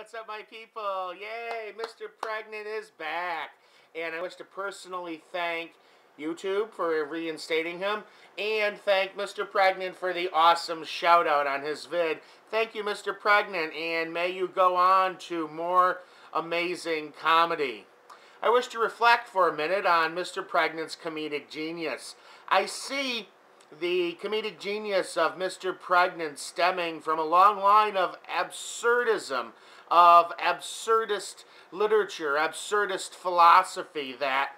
what's up, my people? Yay, Mr. Pregnant is back. And I wish to personally thank YouTube for reinstating him and thank Mr. Pregnant for the awesome shout out on his vid. Thank you, Mr. Pregnant, and may you go on to more amazing comedy. I wish to reflect for a minute on Mr. Pregnant's comedic genius. I see the comedic genius of Mr. Pregnant stemming from a long line of absurdism, of absurdist literature, absurdist philosophy that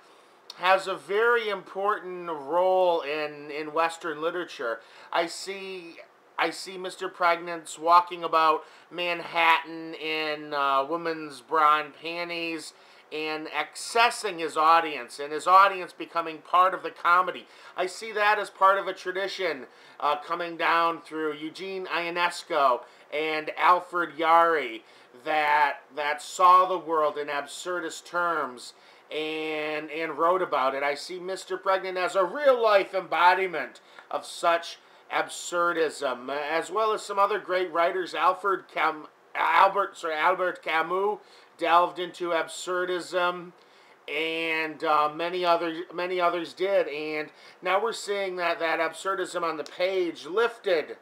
has a very important role in, in Western literature. I see I see Mr. Pregnant's walking about Manhattan in uh, women's bra and panties and accessing his audience and his audience becoming part of the comedy. I see that as part of a tradition uh, coming down through Eugene Ionesco and Alfred Jarry that that saw the world in absurdist terms and and wrote about it. I see Mr. Pregnant as a real life embodiment of such absurdism, as well as some other great writers, Alfred Cam, Albert, sorry, Albert Camus delved into absurdism, and uh, many others, many others did. And now we're seeing that that absurdism on the page lifted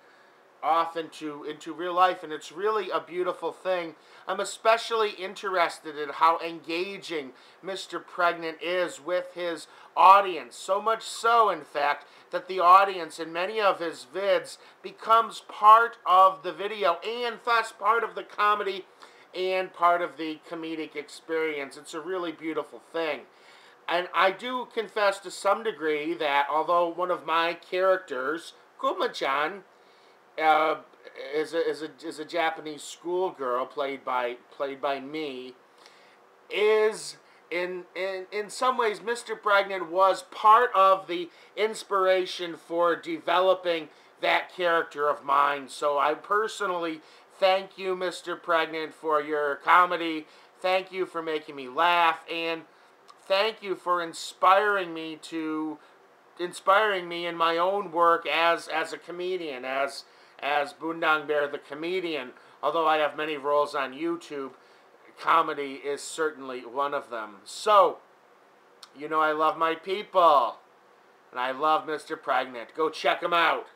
off into into real life and it's really a beautiful thing. I'm especially interested in how engaging Mr. Pregnant is with his audience. So much so in fact that the audience in many of his vids becomes part of the video and thus part of the comedy and part of the comedic experience. It's a really beautiful thing. And I do confess to some degree that although one of my characters, Kuma-chan, uh, is a, is a is a Japanese schoolgirl played by played by me is in in in some ways Mr. Pregnant was part of the inspiration for developing that character of mine. So I personally thank you Mr. Pregnant for your comedy. Thank you for making me laugh and thank you for inspiring me to inspiring me in my own work as as a comedian as as Bundang Bear the comedian. Although I have many roles on YouTube, comedy is certainly one of them. So, you know I love my people. And I love Mr. Pregnant. Go check him out.